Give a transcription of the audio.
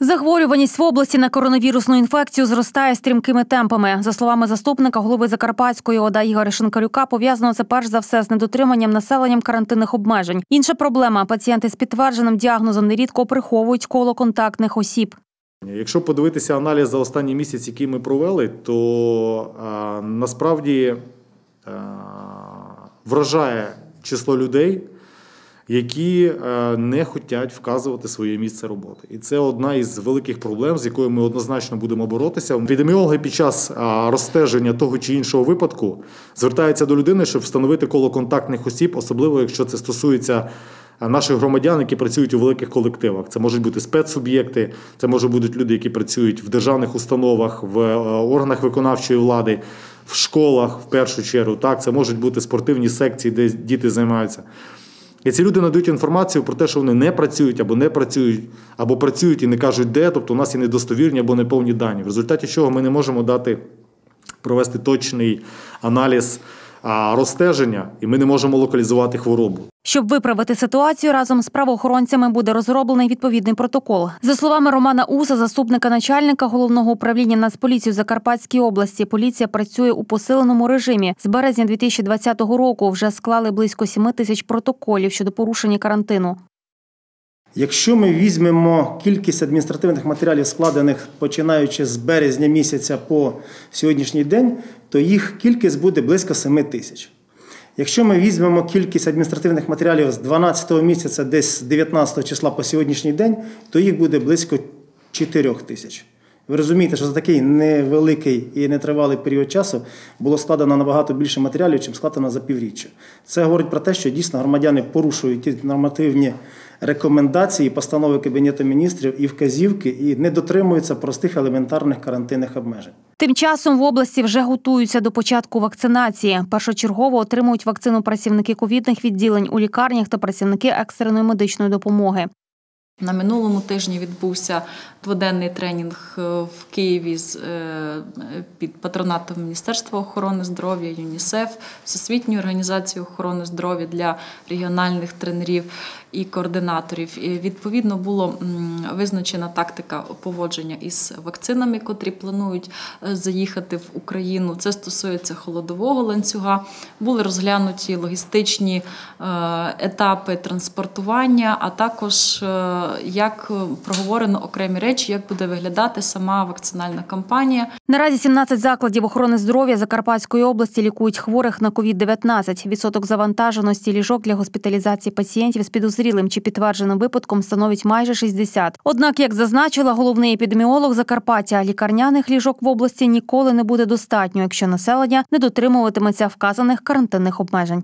Захворюваність в області на коронавірусну інфекцію зростає стрімкими темпами. За словами заступника голови Закарпатської ОДА Ігоря Шинкарюка, пов'язано це перш за все з недотриманням населенням карантинних обмежень. Інша проблема пацієнти з підтвердженим діагнозом нерідко приховують коло контактних осіб. Якщо подивитися аналіз за останній місяць, який ми провели, то а, насправді а, вражає число людей, які е, не хочуть вказувати своє місце роботи. І це одна із великих проблем, з якою ми однозначно будемо боротися. Епідеміологи під час розстеження того чи іншого випадку звертаються до людини, щоб встановити коло контактних осіб, особливо якщо це стосується. Наших громадян, які працюють у великих колективах, це можуть бути спецсуб'єкти, це можуть бути люди, які працюють в державних установах, в е, органах виконавчої влади, в школах в першу чергу. Так, це можуть бути спортивні секції, де діти займаються. І ці люди надають інформацію про те, що вони не працюють або не працюють, або працюють і не кажуть де, тобто у нас є недостовірні або неповні дані, в результаті чого ми не можемо дати провести точний аналіз розстеження, і ми не можемо локалізувати хворобу. Щоб виправити ситуацію, разом з правоохоронцями буде розроблений відповідний протокол. За словами Романа Уса, заступника начальника головного управління Нацполіції в Закарпатській області, поліція працює у посиленому режимі. З березня 2020 року вже склали близько 7 тисяч протоколів щодо порушення карантину. Якщо ми візьмемо кількість адміністративних матеріалів, складених починаючи з березня місяця по сьогоднішній день, то їх кількість буде близько 7 тисяч. Якщо ми візьмемо кількість адміністративних матеріалів з 12 місяця, десь з 19 числа по сьогоднішній день, то їх буде близько 4 тисяч. Ви розумієте, що за такий невеликий і нетривалий період часу було складено набагато більше матеріалів, чим складено за півріччя. Це говорить про те, що дійсно громадяни порушують ті нормативні рекомендації, постанови Кабінету міністрів і вказівки, і не дотримуються простих елементарних карантинних обмежень. Тим часом в області вже готуються до початку вакцинації. Першочергово отримують вакцину працівники ковідних відділень у лікарнях та працівники екстреної медичної допомоги. На минулому тижні відбувся дводенний тренінг е, в Києві з, е, під патронатом Міністерства охорони здоров'я, ЮНІСЕФ, Всесвітньої організації охорони здоров'я для регіональних тренерів і координаторів. І відповідно було визначена тактика поводження із вакцинами, котрі планують е, заїхати в Україну. Це стосується холодового ланцюга. Були розглянуті логістичні етапи транспортування, а також як проговорено окремі речі, як буде виглядати сама вакцинальна кампанія. Наразі 17 закладів охорони здоров'я Закарпатської області лікують хворих на COVID-19. Відсоток завантаженості ліжок для госпіталізації пацієнтів з підозрілим чи підтвердженим випадком становить майже 60. Однак, як зазначила головний епідеміолог Закарпаття, лікарняних ліжок в області ніколи не буде достатньо, якщо населення не дотримуватиметься вказаних карантинних обмежень.